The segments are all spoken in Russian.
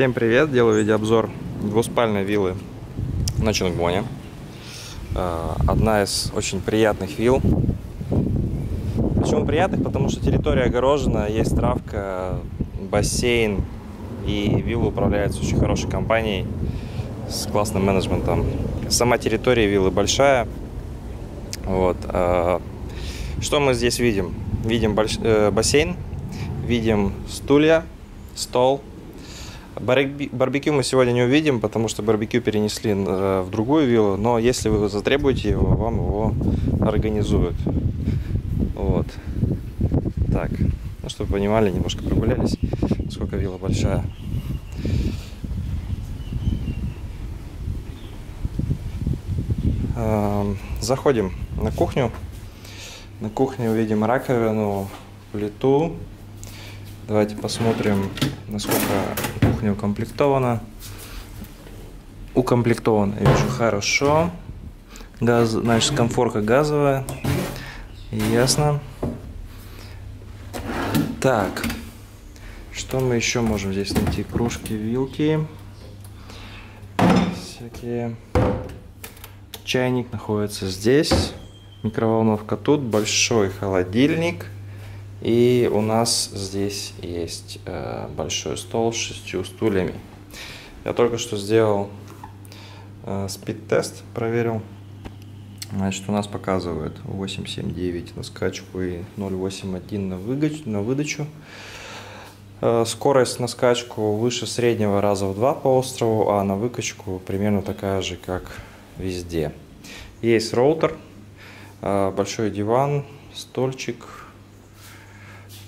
Всем привет! Делаю видеообзор двуспальной виллы на Чунгбоне. Э, одна из очень приятных вилл. Почему приятных? Потому что территория огорожена, есть травка, бассейн и вилла управляется очень хорошей компанией с классным менеджментом. Сама территория виллы большая. Вот. Э, что мы здесь видим? Видим. Э, бассейн, видим стулья, стол, Барбекю мы сегодня не увидим, потому что барбекю перенесли э, в другую виллу, но если вы затребуете его, вам его организуют. Вот. Так, ну, чтобы понимали, немножко прогулялись, сколько вилла большая. Эм, заходим на кухню. На кухне увидим раковину, плиту. Давайте посмотрим, насколько кухня укомплектована. Укомплектована, я вижу, хорошо. Газ, значит, комфорка газовая. Ясно. Так. Что мы еще можем здесь найти? Кружки, вилки. Всякие. Чайник находится здесь. Микроволновка тут. Большой холодильник. И у нас здесь есть э, большой стол с шестью стульями. Я только что сделал э, спид-тест, проверил. Значит, у нас показывает 879 на скачку и 081 на, выгач, на выдачу. Э, скорость на скачку выше среднего раза в два по острову, а на выкачку примерно такая же, как везде. Есть роутер, большой диван, стольчик,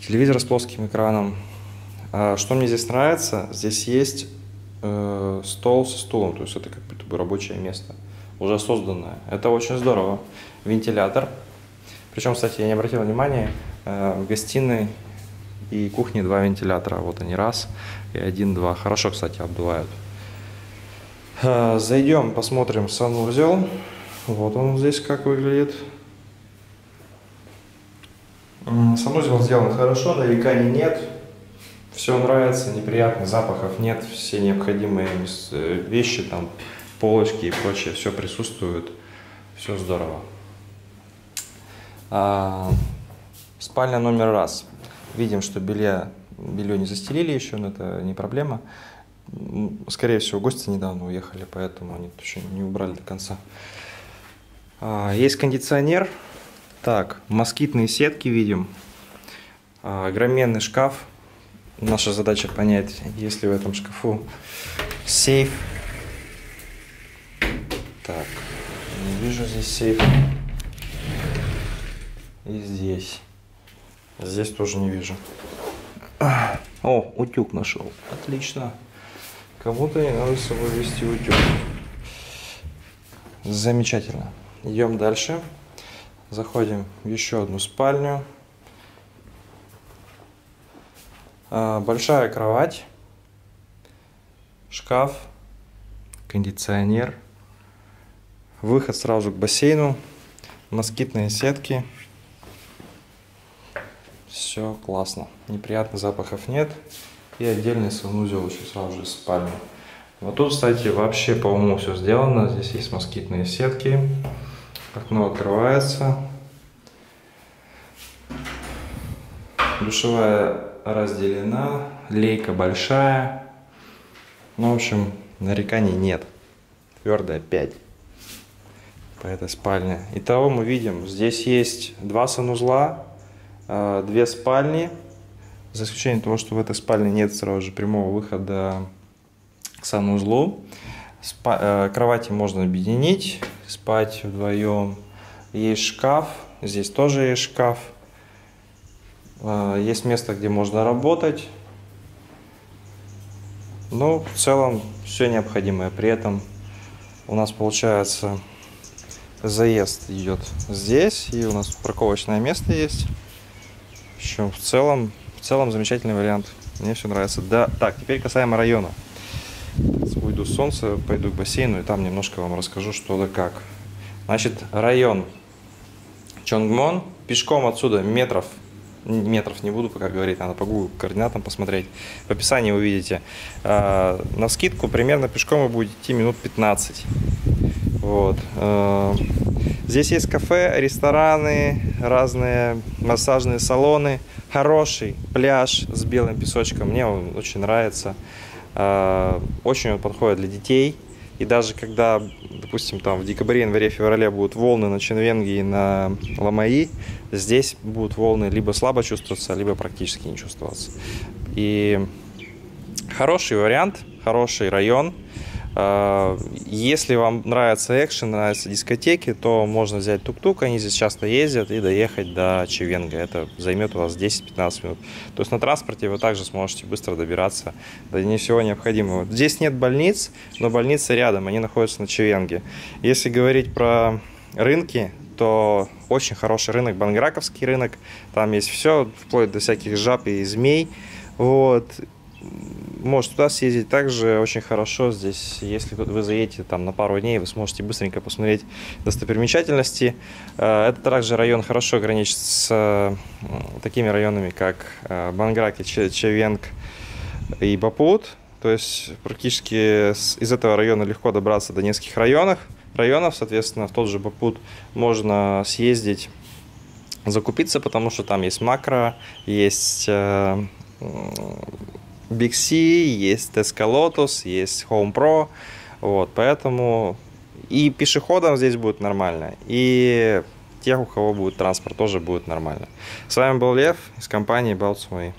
Телевизор с плоским экраном. А что мне здесь нравится, здесь есть э, стол со стулом, то есть это как будто бы рабочее место, уже созданное. Это очень здорово. Вентилятор. Причем, кстати, я не обратил внимания, э, в гостиной и кухне два вентилятора. Вот они раз и один-два. Хорошо, кстати, обдувают. Э, зайдем, посмотрим санузел. Вот он здесь как выглядит. Санузел сделан хорошо, нареканий нет. Все нравится, неприятных запахов нет. Все необходимые э, вещи, там, полочки и прочее, все присутствует. Все здорово. А, спальня номер раз. Видим, что белье, белье не застелили еще, но это не проблема. Скорее всего, гости недавно уехали, поэтому они еще не убрали до конца. А, есть кондиционер. Так, москитные сетки видим. А, огроменный шкаф. Наша задача понять, есть ли в этом шкафу сейф. Так, не вижу здесь сейф. И здесь. Здесь тоже не вижу. О, утюг нашел. Отлично. Кому-то не надо с собой вести утюг. Замечательно. Идем дальше. Заходим в еще одну спальню. А, большая кровать, шкаф, кондиционер, выход сразу к бассейну, москитные сетки. Все классно. Неприятных запахов нет. И отдельный санузел еще сразу же в спальне. Вот тут, кстати, вообще по уму все сделано. Здесь есть москитные сетки. Окно открывается. Душевая разделена, лейка большая. Ну, в общем, нареканий нет. Твердая 5 по этой спальне. Итого мы видим, здесь есть два санузла, а, две спальни. За исключением того, что в этой спальне нет сразу же прямого выхода к санузлу. Спа э, кровати можно объединить спать вдвоем. Есть шкаф, здесь тоже есть шкаф. А, есть место, где можно работать. Ну, в целом, все необходимое. При этом у нас получается заезд идет здесь, и у нас парковочное место есть. Общем, в целом, в целом замечательный вариант. Мне все нравится. Да, так, теперь касаемо района уйду с пойду к бассейну и там немножко вам расскажу, что да как. Значит, район Чонгмон, пешком отсюда метров метров не буду пока говорить, надо по Google координатам посмотреть. В описании увидите. Э, на скидку примерно пешком вы будете идти минут 15. Вот. Э, здесь есть кафе, рестораны, разные массажные салоны. Хороший пляж с белым песочком. Мне он очень нравится. Э, очень он подходит для детей. И даже когда, допустим, там в декабре, январе, феврале будут волны на Ченвенге и на Ламаи, здесь будут волны либо слабо чувствоваться, либо практически не чувствоваться. И хороший вариант, хороший район – если вам нравится экшен, нравятся дискотеки, то можно взять тук-тук, они здесь часто ездят, и доехать до Чевенга. Это займет у вас 10-15 минут. То есть на транспорте вы также сможете быстро добираться до не всего необходимого. Здесь нет больниц, но больницы рядом, они находятся на Чевенге. Если говорить про рынки, то очень хороший рынок, Банграковский рынок. Там есть все, вплоть до всяких жаб и змей. Вот может туда съездить. Также очень хорошо здесь, если вы заедете там на пару дней, вы сможете быстренько посмотреть достопримечательности. Э, это также район хорошо граничит с такими районами, как э, Банграки, Чевенг и Бапут. То есть практически из этого района легко добраться до нескольких районов. Районов, соответственно, в тот же Бапут можно съездить закупиться, потому что там есть макро, есть э, Big C, есть Tesca Lotus, есть Home Pro. Вот, поэтому и пешеходам здесь будет нормально, и тех, у кого будет транспорт, тоже будет нормально. С вами был Лев из компании Baltsway.